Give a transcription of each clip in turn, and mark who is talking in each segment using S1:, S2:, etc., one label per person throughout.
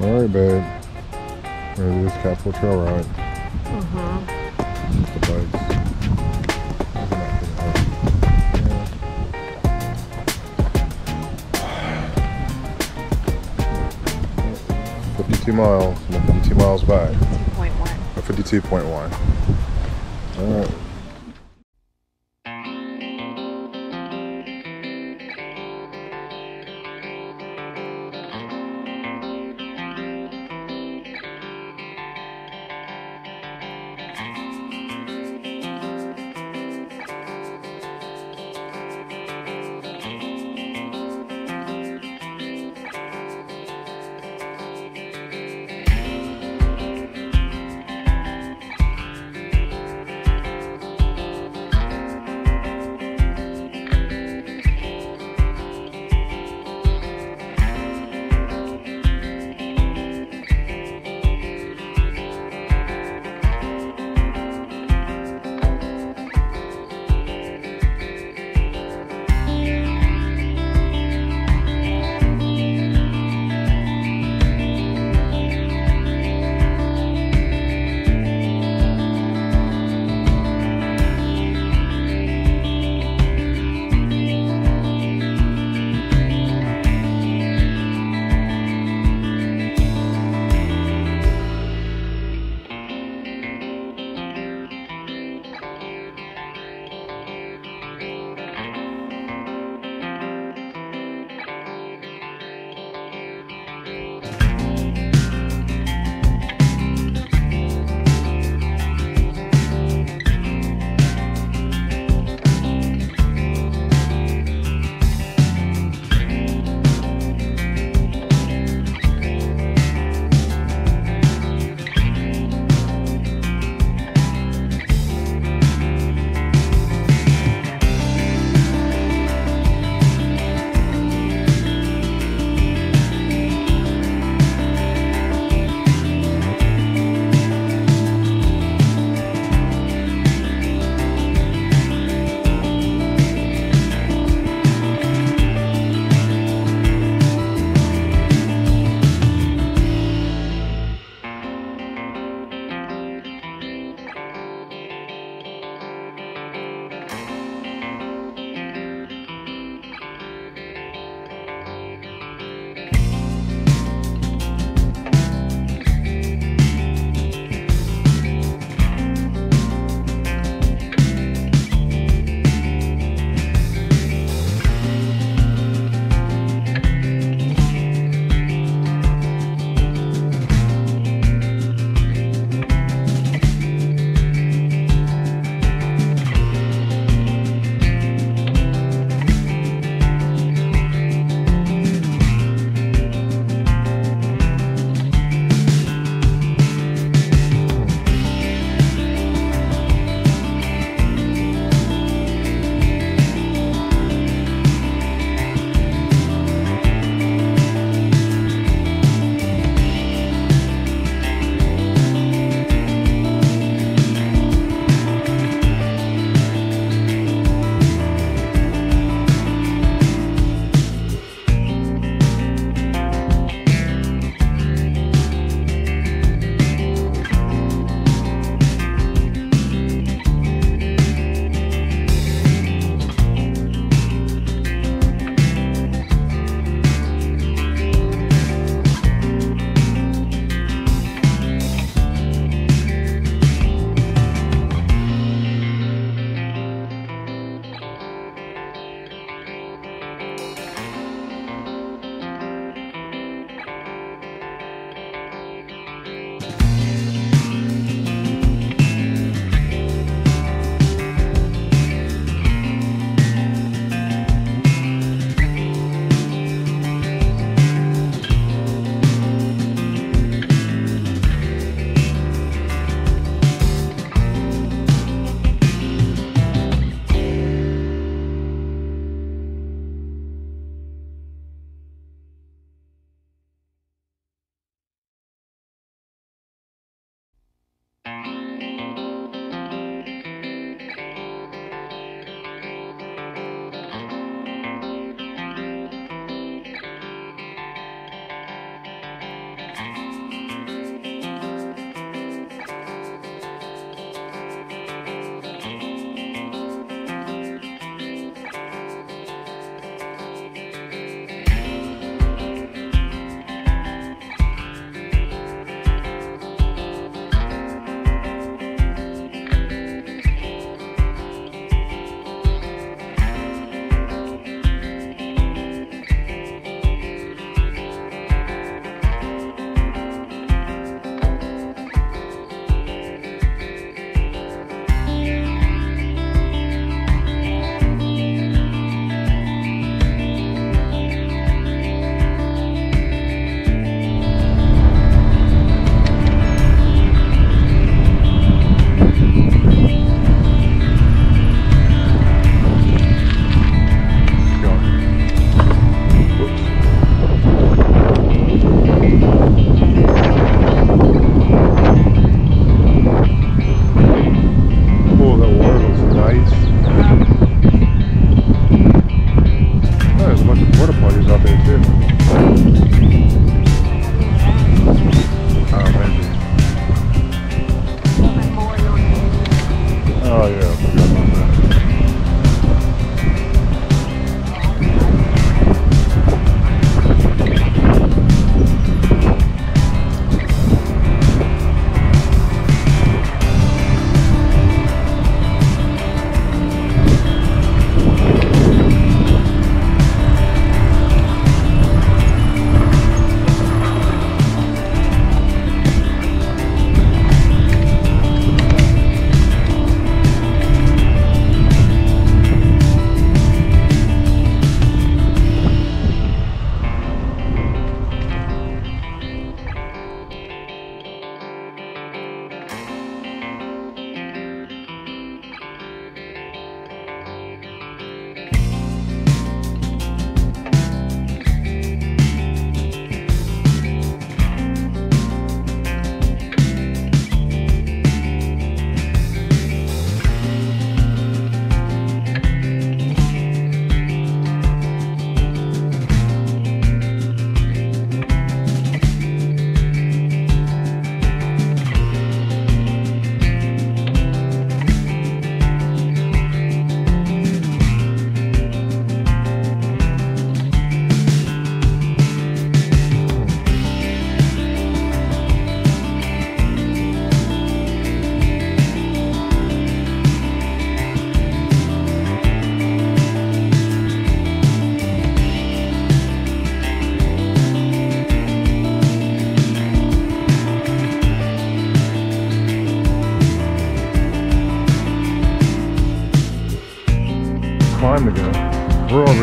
S1: All right, babe. Do this Capital Trail ride.
S2: Mm-hmm.
S1: The bikes. Fifty-two miles. and Fifty-two miles back.
S2: 2.1.
S1: Or Fifty-two point one. All right.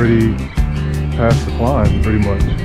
S1: Already past the climb pretty much.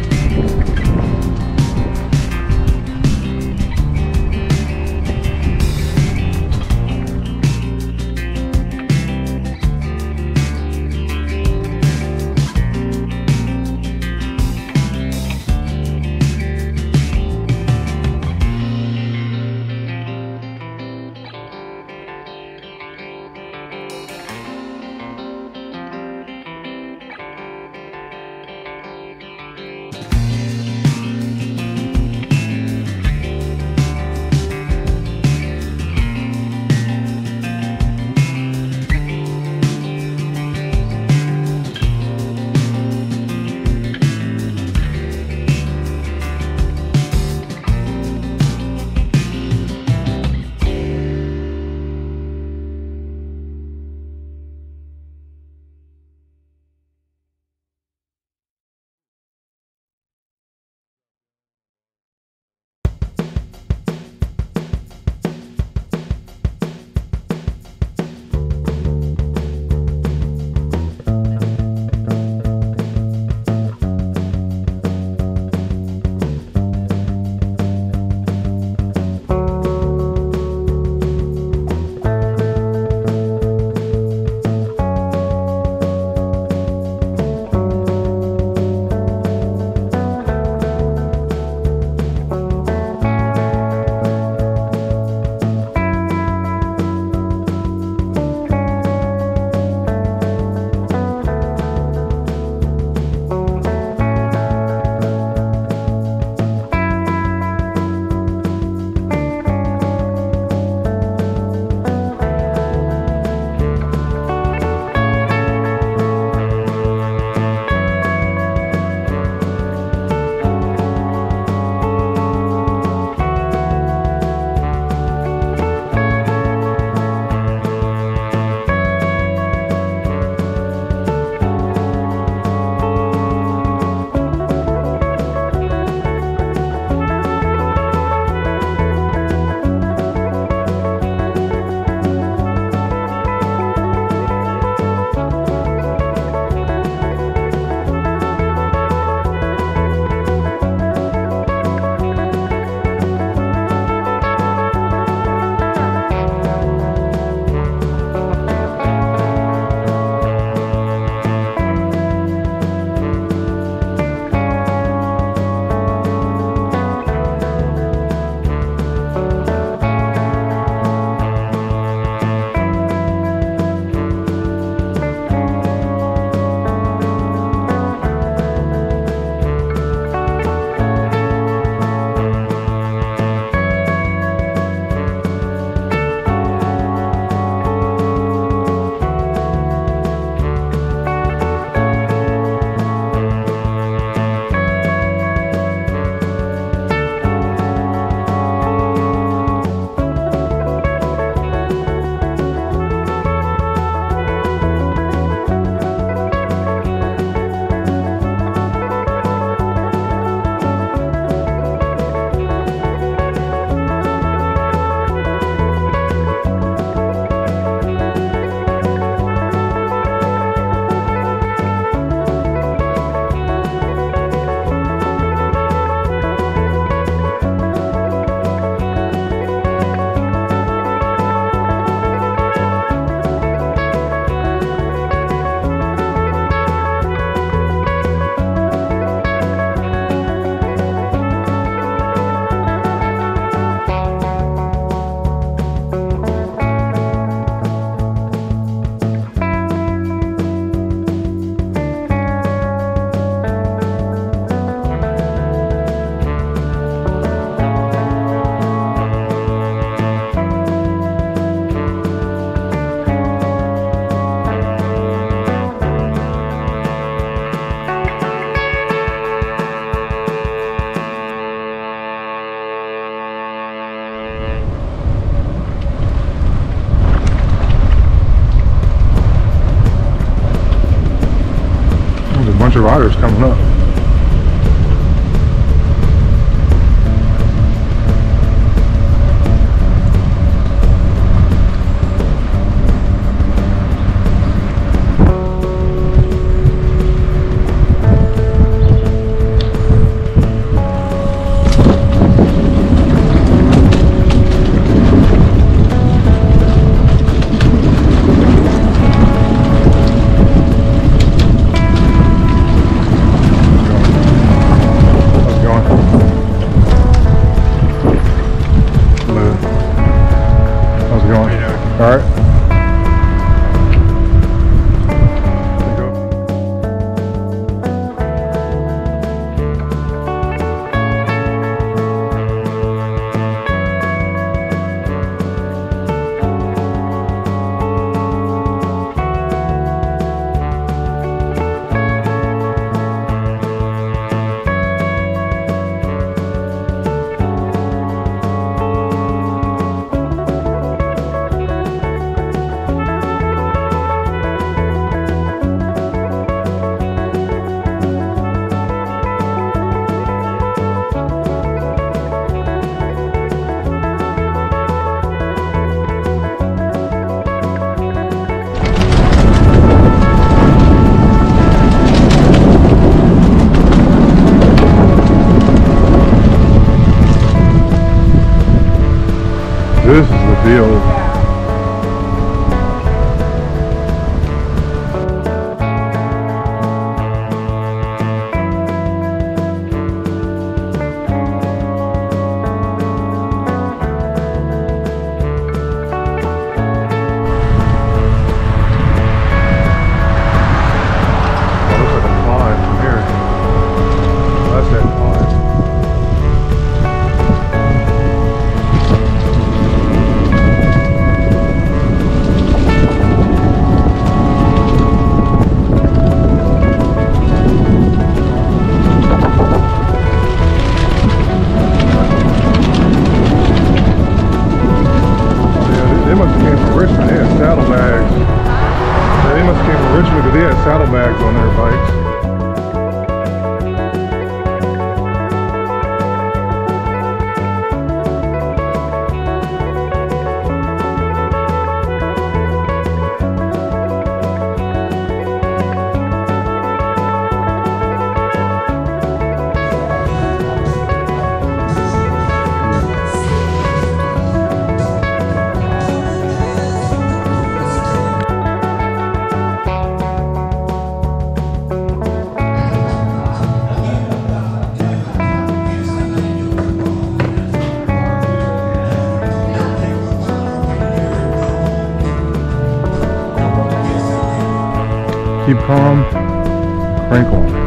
S1: crinkle.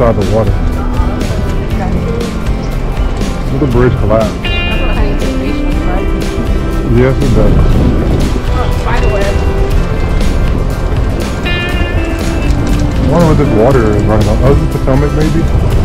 S1: inside the water. The bridge collapsed. Yes, it does. I wonder what this water is running on. Oh, is it Potomac, maybe?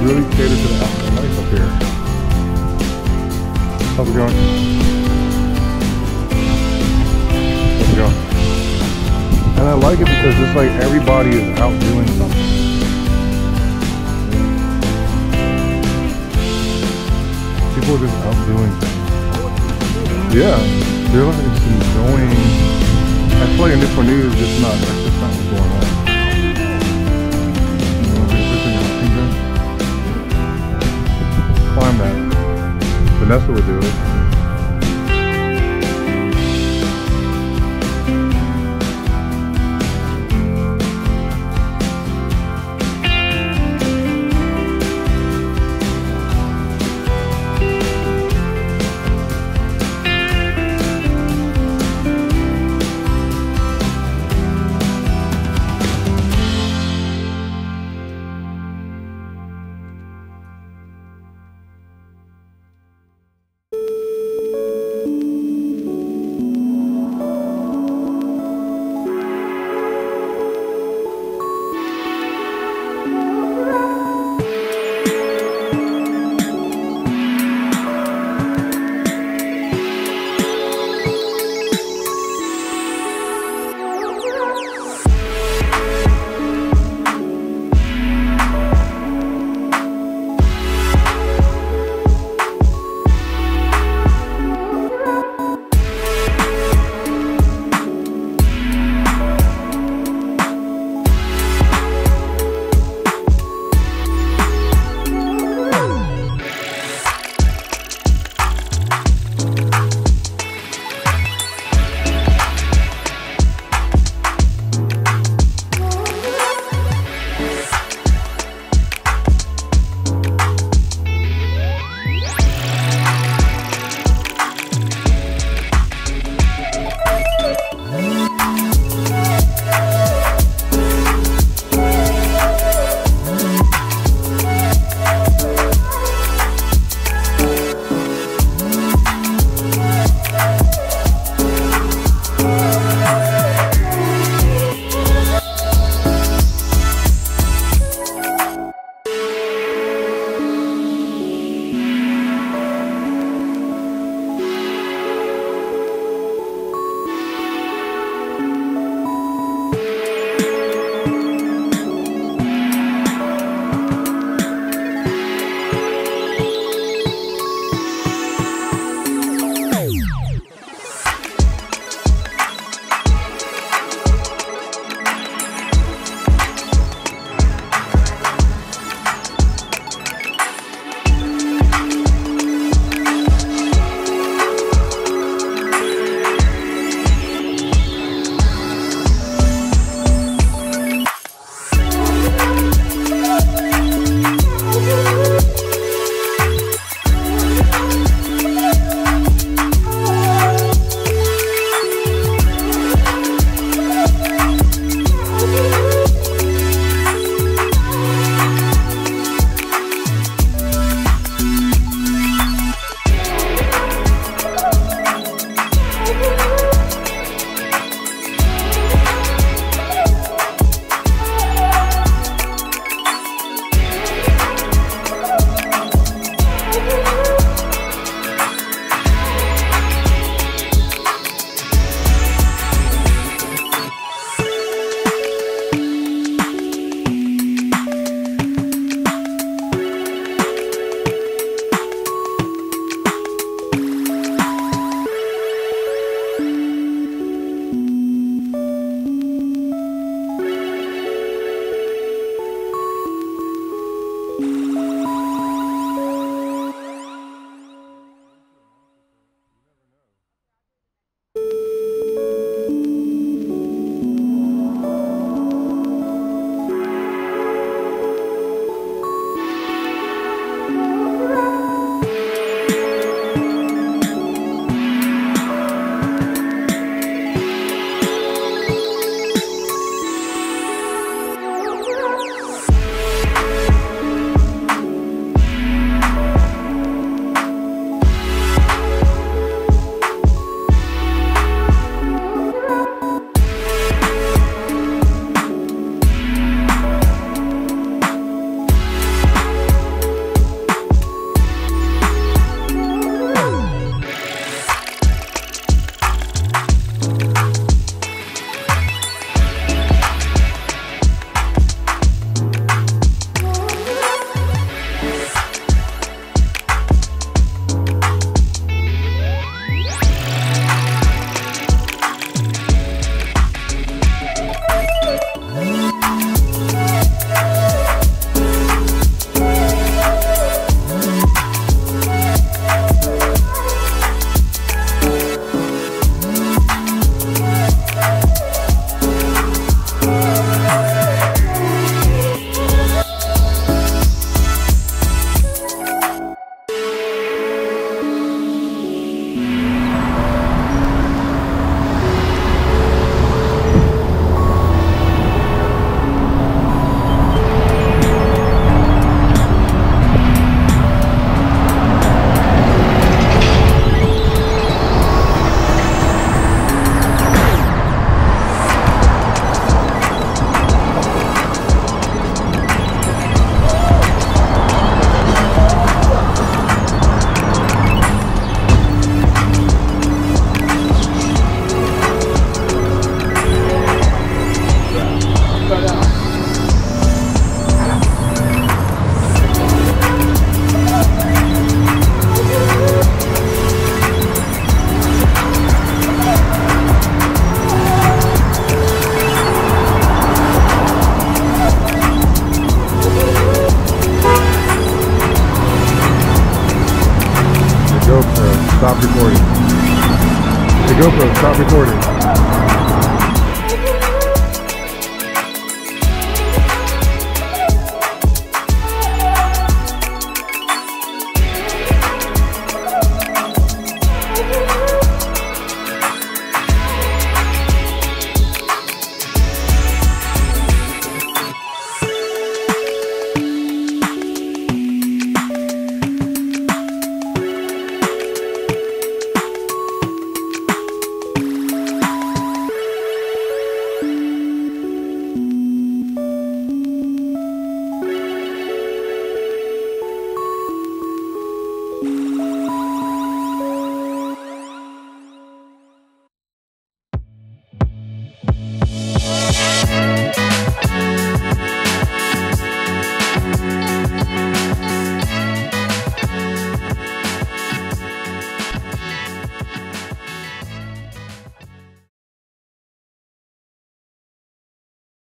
S1: Really cater to the up here. How's it going? How's it going? And I like it because it's like everybody is out doing something. People are just out doing things. Yeah, they're like just enjoying. I feel like in Newport News, just not. That's just not what's going on. Climb that. Vanessa would do it.